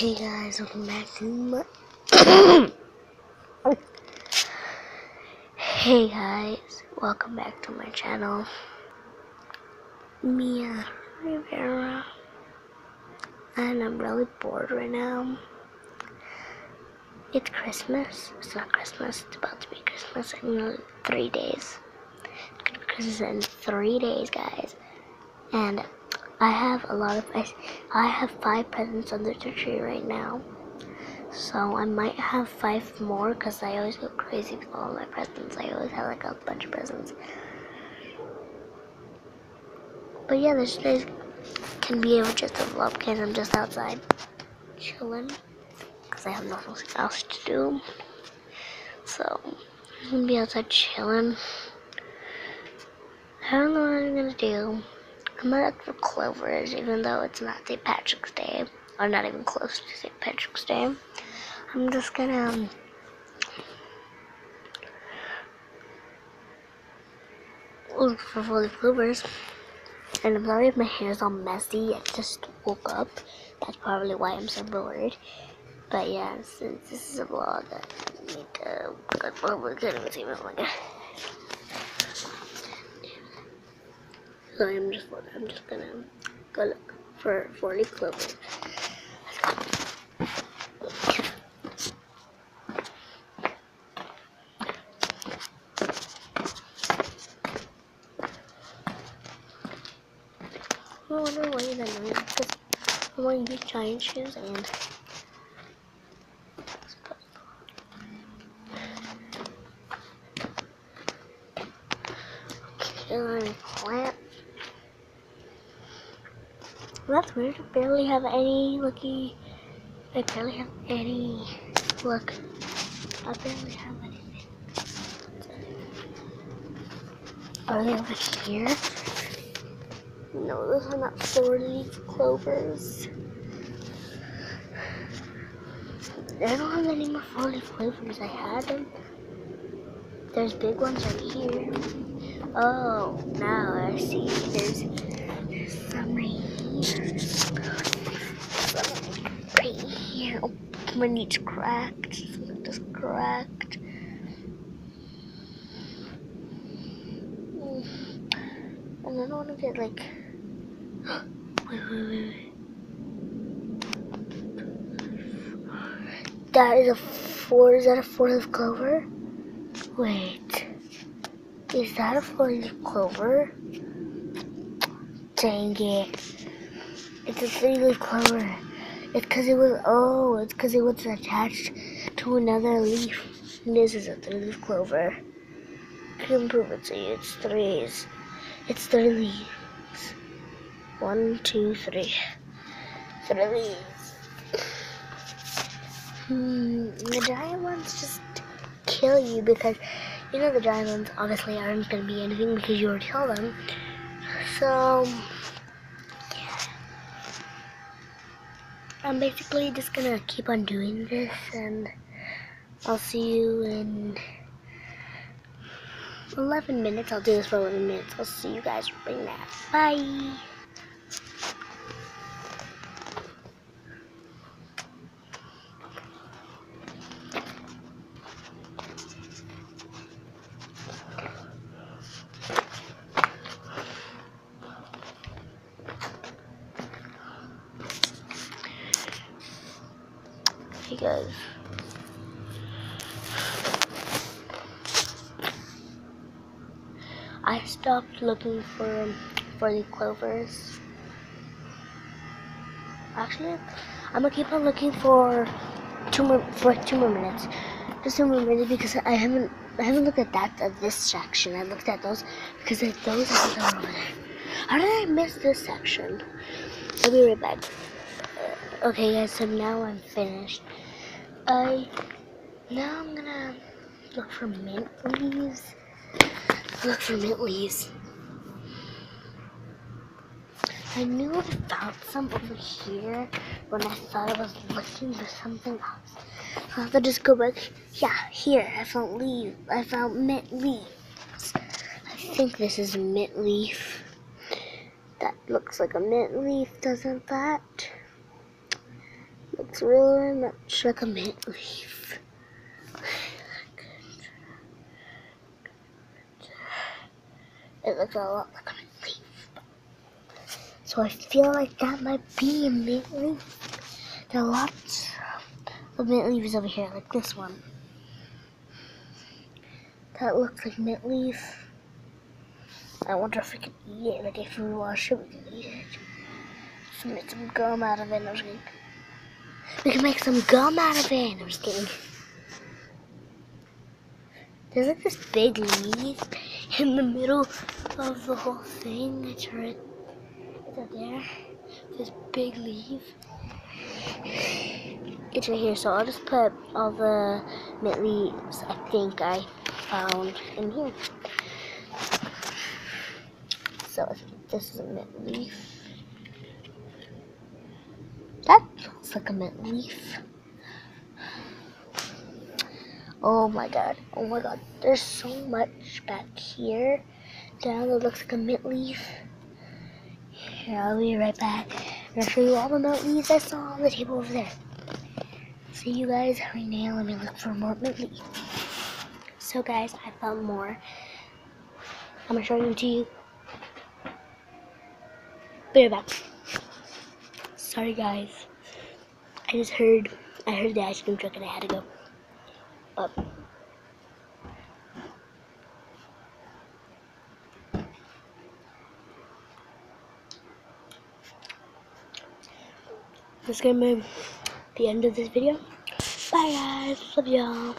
Hey guys, welcome back to my. hey guys, welcome back to my channel. Mia Rivera. And I'm really bored right now. It's Christmas. It's not Christmas, it's about to be Christmas in three days. Christmas in three days, guys. And I have a lot of I, I have five presents under the tree right now. So I might have five more because I always go crazy with all my presents. I always have like a bunch of presents. But yeah, this day can be able just to vlog because I'm just outside chilling because I have nothing else to do. So I'm gonna be outside chilling. I don't know what I'm gonna do. I might look for clovers, even though it's not St. Patrick's Day, or not even close to St. Patrick's Day. I'm just gonna um, look for the clovers. And I'm sorry if my hair is all messy. I just woke up. That's probably why I'm so bored. But yeah, since this is a vlog, I need to. I can't even see my So I'm just I'm just gonna go look for 40 clovers. I wonder why that noise because I'm wearing these giant shoes and Okay, plant that's weird. I barely have any lucky. I barely have any. luck. I barely have anything. Are they over here? No, those are not four leaf clovers. I don't have any more four leaf clovers. I had them. There's big ones right here. Oh, now I see. There's, right here. Oh, my knee's cracked. Just cracked. And I don't want to get like. wait, wait, wait. That is a four. Is that a four leaf clover? Wait. Is that a four leaf clover? Dang it. It's a three-leaf clover. It's because it was, oh, it's because it was attached to another leaf. This is a three-leaf clover. I can prove it to you. It's three. It's three leaves. One, two, three. Three leaves. Hmm, the giant ones just kill you because, you know, the giant ones obviously aren't going to be anything because you already saw them. So, yeah. I'm basically just gonna keep on doing this and I'll see you in 11 minutes. I'll do this for 11 minutes. I'll see you guys right now. Bye. Guys. I stopped looking for for the clovers. Actually, I'm gonna keep on looking for two more for two more minutes. Just two more minutes because I haven't I haven't looked at that at this section. I looked at those because those are there. How did I miss this section? I'll be right back. Uh, okay, guys. So now I'm finished. I now I'm gonna look for mint leaves. Look for mint leaves. I knew I found some over here when I thought I was looking for something else. I have to just go back. Yeah, here I found leaves. I found mint leaves. I think this is mint leaf. That looks like a mint leaf, doesn't that? Looks really much like a mint leaf. It looks a lot like a mint leaf. So I feel like that might be a mint leaf. There are lots of mint leaves over here, like this one. That looks like mint leaf. I wonder if we can eat it. Like if we wash it, we can eat it. So make some gum out of it. I'm. We can make some gum out of it. No, I'm just kidding. There's like this big leaf in the middle of the whole thing. It's right, it's right there. This big leaf. It's right here. So I'll just put all the mint leaves I think I found in here. So this is a mint leaf. Like a mint leaf. Oh my god. Oh my god. There's so much back here. Down that looks like a mint leaf. Here, I'll be right back. I'm gonna show you all the mint leaves I saw on the table over there. See you guys right now. Let me look for more mint leaves. So guys, I found more. I'm gonna show them to you. Be right back. Sorry guys. I just heard I heard the ice cream truck and I had to go up. That's gonna be the end of this video. Bye guys. Love y'all.